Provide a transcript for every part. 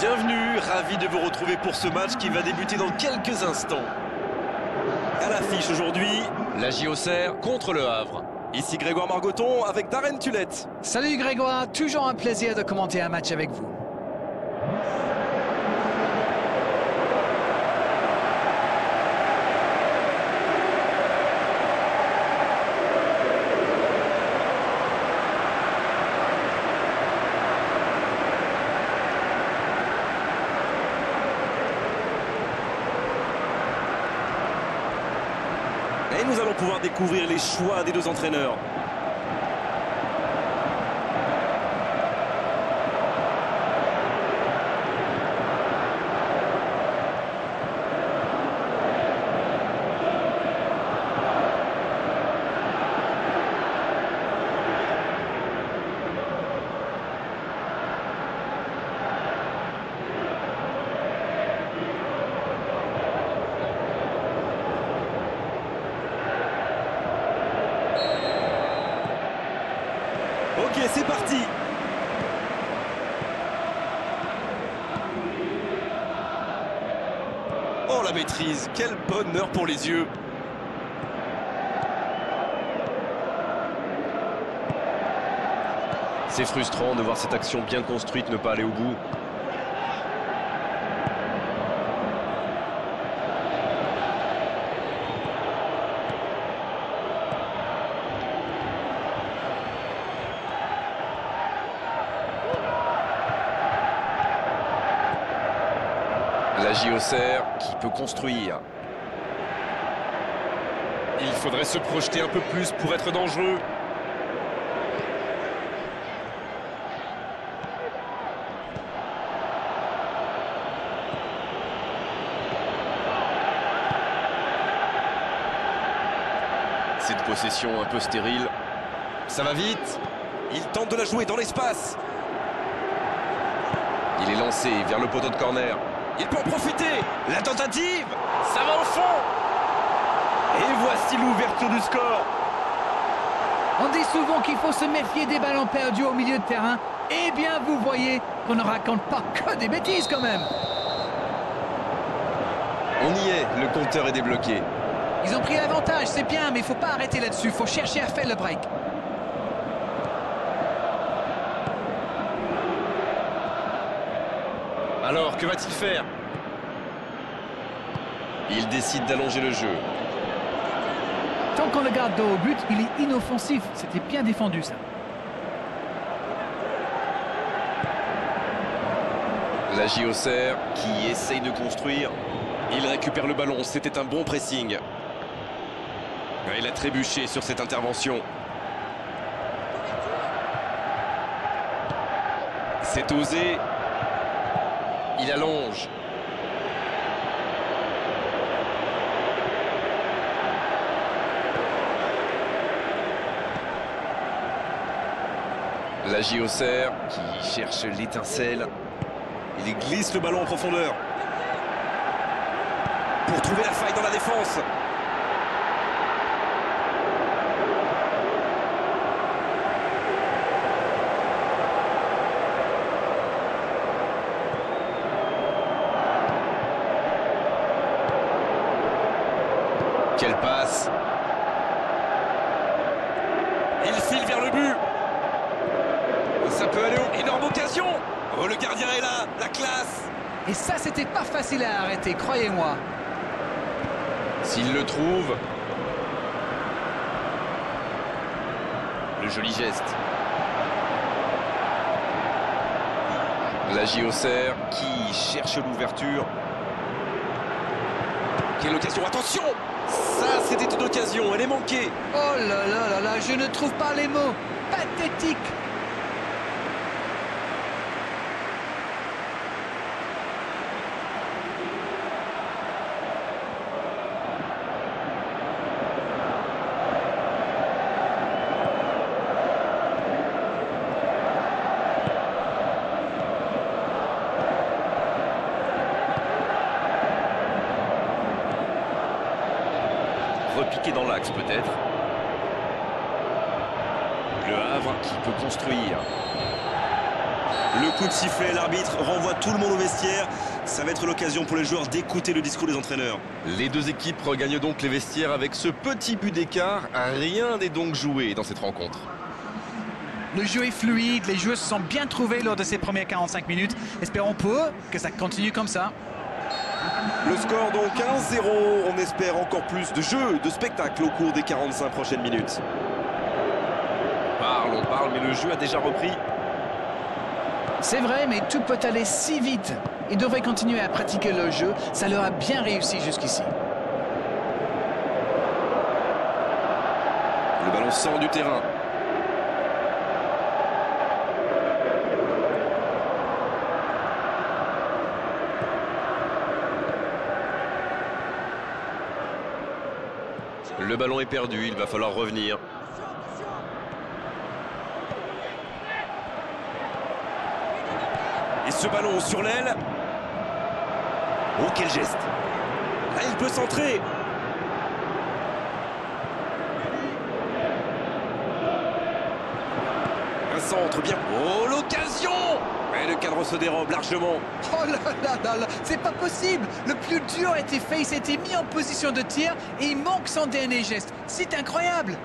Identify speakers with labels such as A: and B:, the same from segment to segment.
A: Bienvenue, ravi de vous retrouver pour ce match qui va débuter dans quelques instants. À l'affiche aujourd'hui, la JOCR contre le Havre. Ici Grégoire Margoton avec Darren Tulette.
B: Salut Grégoire, toujours un plaisir de commenter un match avec vous.
A: Et nous allons pouvoir découvrir les choix des deux entraîneurs. La maîtrise, quel bonheur pour les yeux C'est frustrant de voir cette action bien construite ne pas aller au bout. La JOCR qui peut construire. Il faudrait se projeter un peu plus pour être dangereux. Cette possession un peu stérile. Ça va vite. Il tente de la jouer dans l'espace. Il est lancé vers le poteau de corner. Il peut en profiter. La tentative. Ça va au fond. Et voici l'ouverture du score.
B: On dit souvent qu'il faut se méfier des ballons perdus au milieu de terrain. Eh bien, vous voyez qu'on ne raconte pas que des bêtises quand même.
A: On y est. Le compteur est débloqué.
B: Ils ont pris l'avantage, c'est bien, mais il faut pas arrêter là-dessus. faut chercher à faire le break.
A: Alors, que va-t-il faire? Il décide d'allonger le jeu.
B: Tant qu'on le garde dos au but, il est inoffensif. C'était bien défendu, ça.
A: La JOCR qui essaye de construire. Il récupère le ballon, c'était un bon pressing. Il a trébuché sur cette intervention. C'est osé. Il allonge. La JOCR qui cherche l'étincelle. Il glisse le ballon en profondeur. Pour trouver la faille dans la défense. Quelle passe Il file vers le but Ça peut aller au... Énorme occasion Oh, le gardien est là La classe
B: Et ça, c'était pas facile à arrêter, croyez-moi.
A: S'il le trouve... Le joli geste. La JOCR qui cherche l'ouverture. Quelle occasion Attention Ça, c'était une occasion, elle est manquée.
B: Oh là là là là, je ne trouve pas les mots. Pathétique.
A: Repiqué dans l'axe peut-être. Le Havre qui peut construire. Le coup de sifflet, l'arbitre renvoie tout le monde au vestiaire. Ça va être l'occasion pour les joueurs d'écouter le discours des entraîneurs. Les deux équipes regagnent donc les vestiaires avec ce petit but d'écart. Rien n'est donc joué dans cette rencontre.
B: Le jeu est fluide, les joueurs se sont bien trouvés lors de ces premières 45 minutes. Espérons pour eux que ça continue comme ça.
A: Le score donc 1-0. On espère encore plus de jeu, de spectacle au cours des 45 prochaines minutes. On parle, on parle, mais le jeu a déjà repris.
B: C'est vrai, mais tout peut aller si vite. Ils devraient continuer à pratiquer le jeu. Ça leur a bien réussi jusqu'ici.
A: Le ballon sort du terrain. Le ballon est perdu, il va falloir revenir. Et ce ballon sur l'aile. Oh, quel geste ah, Il peut centrer Un centre, bien. Oh, l'occasion Et le cadre se dérobe largement.
B: Oh là là là là, c'est pas possible Le plus dur a été fait, il s'était mis en position de tir et il manque son dernier geste. C'est incroyable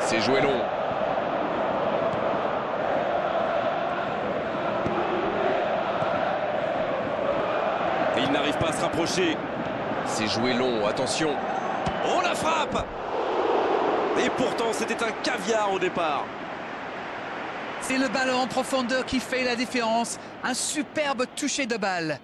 A: C'est joué long. Et il n'arrive pas à se rapprocher. C'est joué long, attention. Oh la frappe Et pourtant c'était un caviar au départ.
B: C'est le ballon en profondeur qui fait la différence. Un superbe toucher de balle.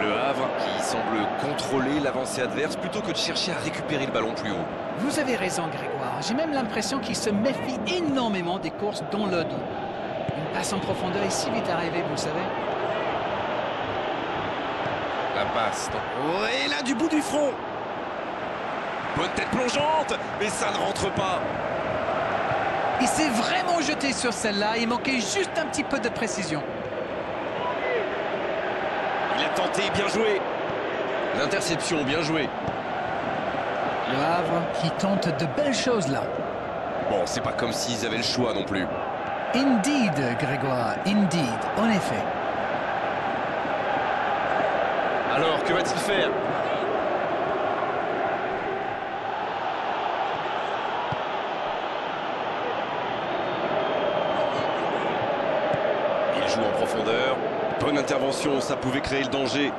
A: Le Havre qui semble contrôler l'avancée adverse plutôt que de chercher à récupérer le ballon plus haut.
B: Vous avez raison, Grégoire. J'ai même l'impression qu'il se méfie énormément des courses dans le dos. Une passe en profondeur est si vite arrivée, vous le savez.
A: La passe. Oh, et là, du bout du front. Bonne tête plongeante, mais ça ne rentre pas.
B: Il s'est vraiment jeté sur celle-là. Il manquait juste un petit peu de précision.
A: Il a tenté, bien joué. L'interception, bien joué.
B: Le Havre qui tente de belles choses là.
A: Bon, c'est pas comme s'ils avaient le choix non plus.
B: Indeed, Grégoire, indeed, en effet.
A: Alors, que va-t-il faire? Il joue en profondeur. Bonne intervention, ça pouvait créer le danger.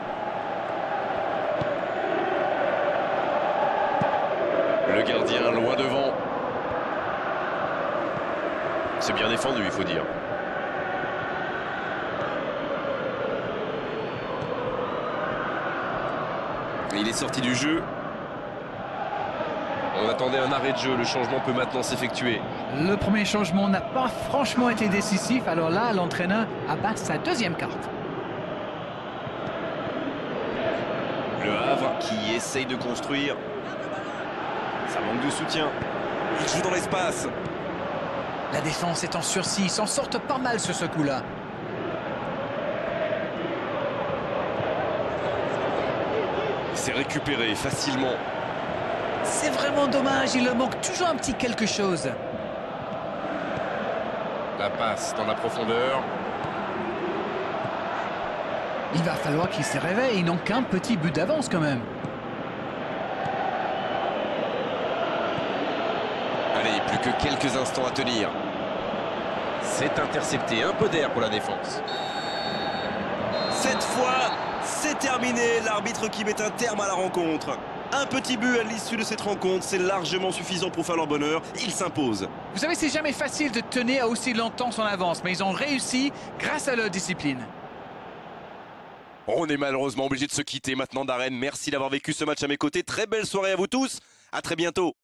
A: Le gardien loin devant. C'est bien défendu, il faut dire. Il est sorti du jeu. On attendait un arrêt de jeu, le changement peut maintenant s'effectuer.
B: Le premier changement n'a pas franchement été décisif, alors là, l'entraîneur abat sa deuxième carte.
A: Le Havre qui essaye de construire. Ça manque de soutien. Il joue dans l'espace.
B: La défense est en sursis, ils s'en sortent pas mal sur ce coup-là.
A: C'est récupéré facilement.
B: C'est vraiment dommage, il leur manque toujours un petit quelque chose.
A: La passe dans la profondeur.
B: Il va falloir qu'ils se réveillent, ils n'ont qu'un petit but d'avance quand même.
A: Plus que quelques instants à tenir. C'est intercepté, un peu d'air pour la défense. Cette fois, c'est terminé. L'arbitre qui met un terme à la rencontre. Un petit but à l'issue de cette rencontre, c'est largement suffisant pour faire leur bonheur. Ils s'imposent.
B: Vous savez, c'est jamais facile de tenir aussi longtemps son avance, mais ils ont réussi grâce à leur discipline.
A: On est malheureusement obligé de se quitter maintenant d'Arène. Merci d'avoir vécu ce match à mes côtés. Très belle soirée à vous tous. À très bientôt.